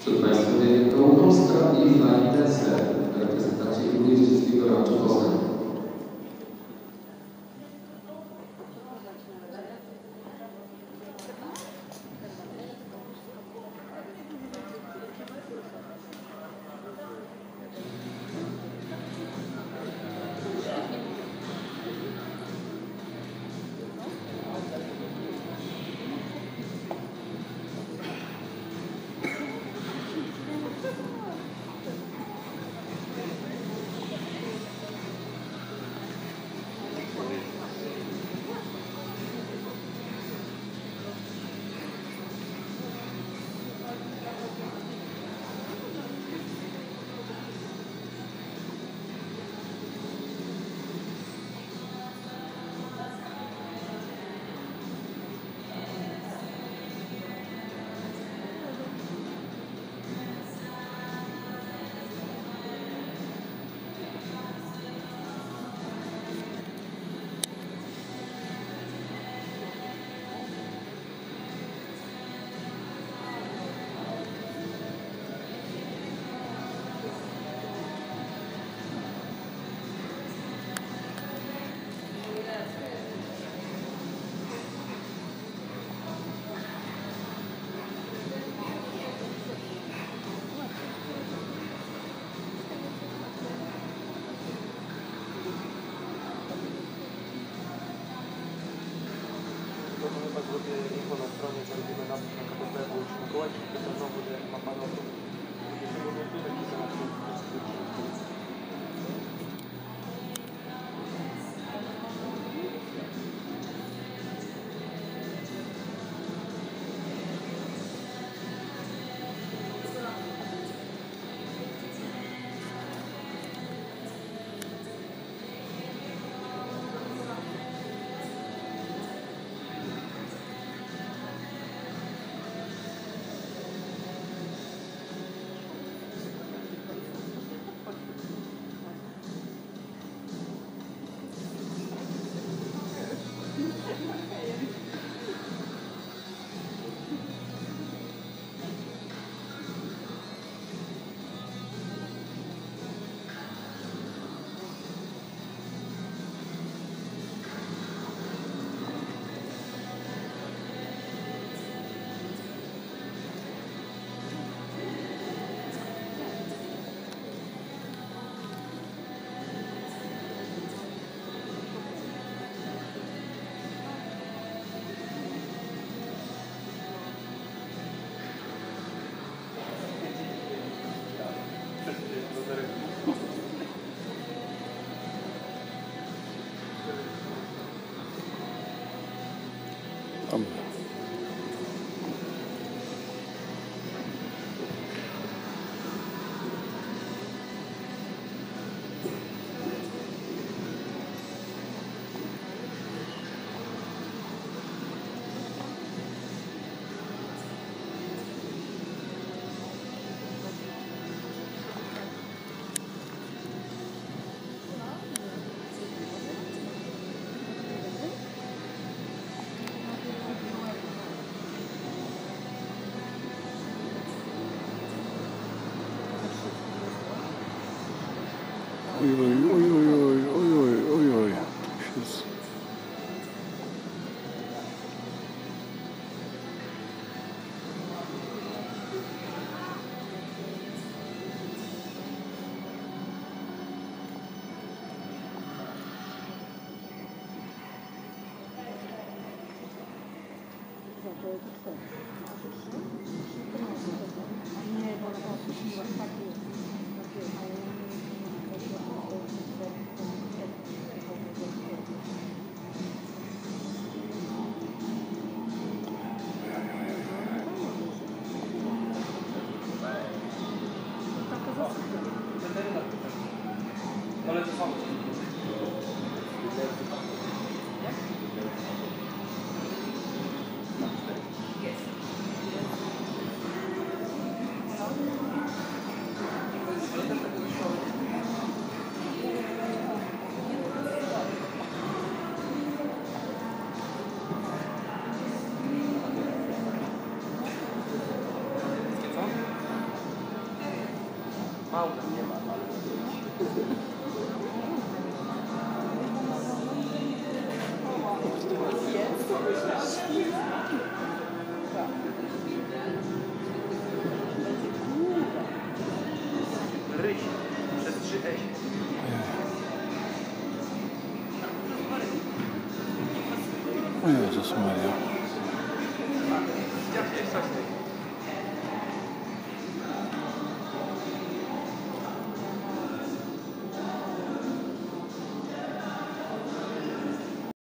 przed Państwem Jelenką Polska i Fani Tese, reprezentacji Gminy Dziedzickiego Raczy Poznań. To chyba zrobię info na stronie, co robimy na na Um. Oy, oy, oy, oy, oy, oy, oy, oy. She's... Thank you. Koledzy są. Małka nie ma, ale... Ryś przez trzy S. O Jezus Maria.